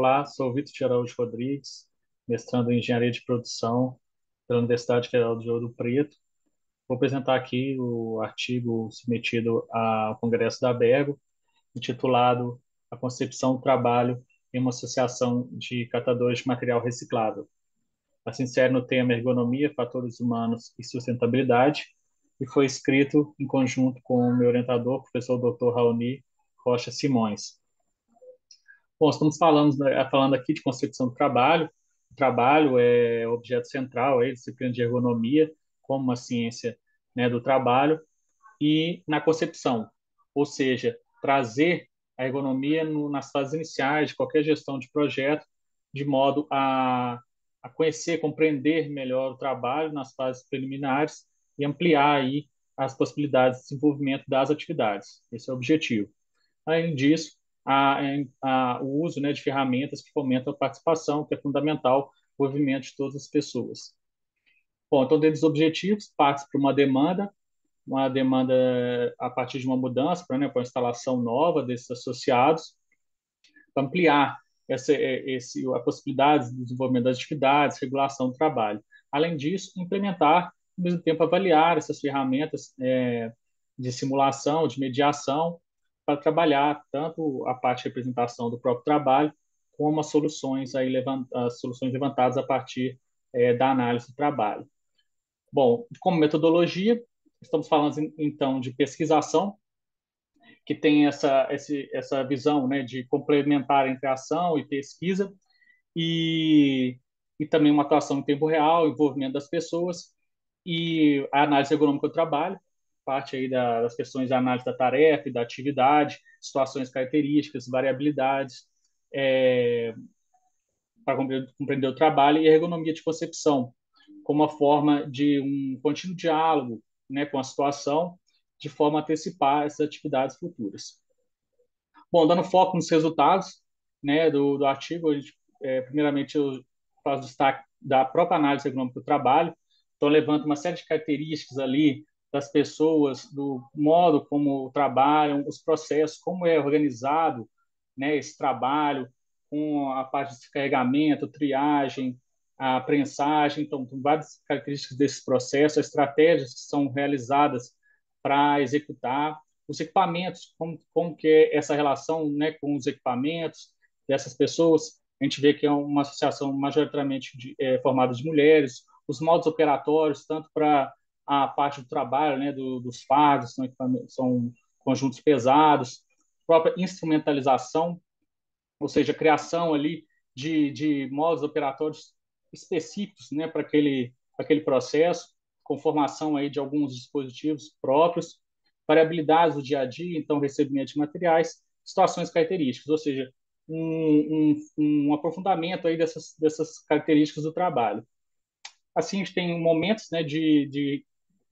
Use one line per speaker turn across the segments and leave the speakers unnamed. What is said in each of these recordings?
Olá, sou Vitor de Araújo Rodrigues, mestrando em Engenharia de Produção pela Universidade Federal de Ouro Preto. Vou apresentar aqui o artigo submetido ao Congresso da Bergo, intitulado A Concepção do Trabalho em uma Associação de Catadores de Material Reciclável. Assim insere no tema Ergonomia, Fatores Humanos e Sustentabilidade, e foi escrito em conjunto com o meu orientador, professor Dr. Raoni Rocha Simões. Bom, estamos falando, né, falando aqui de concepção do trabalho. O trabalho é objeto central, é disciplina de ergonomia, como uma ciência né, do trabalho, e na concepção, ou seja, trazer a ergonomia no, nas fases iniciais de qualquer gestão de projeto, de modo a, a conhecer, compreender melhor o trabalho nas fases preliminares e ampliar aí as possibilidades de desenvolvimento das atividades. Esse é o objetivo. Além disso, a, a, o uso né, de ferramentas que fomentam a participação, que é fundamental o movimento de todas as pessoas. Bom, então, dentro dos objetivos, parte para uma demanda, uma demanda a partir de uma mudança, para, né, uma instalação nova desses associados, para ampliar essa, esse, a possibilidade de desenvolvimento das atividades, regulação do trabalho. Além disso, implementar, ao mesmo tempo, avaliar essas ferramentas é, de simulação, de mediação, para trabalhar tanto a parte de representação do próprio trabalho, como as soluções, aí, as soluções levantadas a partir é, da análise do trabalho. Bom, como metodologia, estamos falando então de pesquisação, que tem essa, essa visão né, de complementar entre ação e pesquisa, e, e também uma atuação em tempo real, envolvimento das pessoas, e a análise ergonômica do trabalho, parte aí das questões de análise da tarefa e da atividade, situações características, variabilidades, é, para compreender o trabalho e a ergonomia de concepção, como uma forma de um contínuo diálogo né, com a situação, de forma a antecipar essas atividades futuras. Bom, dando foco nos resultados né, do, do artigo, gente, é, primeiramente eu faço destaque da própria análise ergonômica do trabalho, então levanta uma série de características ali das pessoas, do modo como trabalham, os processos, como é organizado né, esse trabalho, com a parte de carregamento, triagem, a prensagem, então, várias características desse processo, estratégias que são realizadas para executar, os equipamentos, como, como que é essa relação né, com os equipamentos dessas pessoas, a gente vê que é uma associação majoritariamente de, é, formada de mulheres, os modos operatórios, tanto para a parte do trabalho, né, do, dos fardos, são, são conjuntos pesados, própria instrumentalização, ou seja, criação ali de, de modos operatórios específicos, né, para aquele, aquele processo, com formação aí de alguns dispositivos próprios, variabilidades do dia a dia, então recebimento de materiais, situações características, ou seja, um, um, um aprofundamento aí dessas, dessas características do trabalho. Assim, a gente tem momentos né, de, de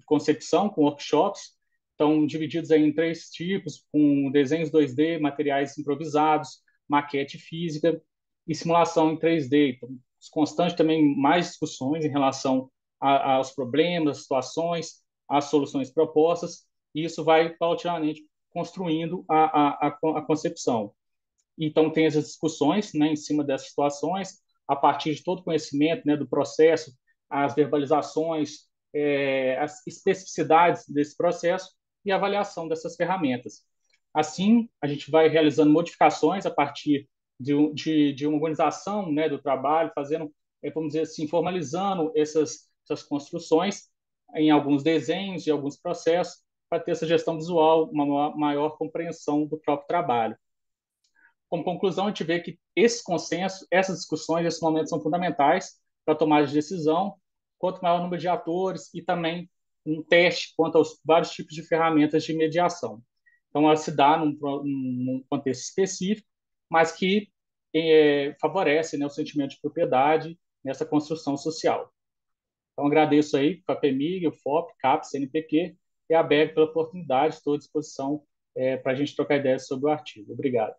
concepção, com workshops, estão divididos em três tipos, com desenhos 2D, materiais improvisados, maquete física e simulação em 3D. Então, constante também mais discussões em relação a, aos problemas, situações, às soluções propostas, e isso vai paulatinamente construindo a, a, a, concepção. Então, tem essas discussões né, em cima dessas situações, a partir de todo conhecimento né, do processo, as verbalizações, é, as especificidades desse processo e avaliação dessas ferramentas. Assim, a gente vai realizando modificações a partir de, de, de uma organização né, do trabalho, fazendo, é, vamos dizer assim, formalizando essas, essas construções em alguns desenhos e alguns processos para ter essa gestão visual, uma maior compreensão do próprio trabalho. Como conclusão, a gente vê que esse consenso, essas discussões, esses momentos são fundamentais para a tomada de decisão quanto maior o número de atores e também um teste quanto aos vários tipos de ferramentas de mediação. Então, ela se dá num, num contexto específico, mas que é, favorece né, o sentimento de propriedade nessa construção social. Então, agradeço aí a PEMIG, o FOP, CAP, CNPq e a BEG pela oportunidade, estou à disposição é, para a gente trocar ideias sobre o artigo. Obrigado.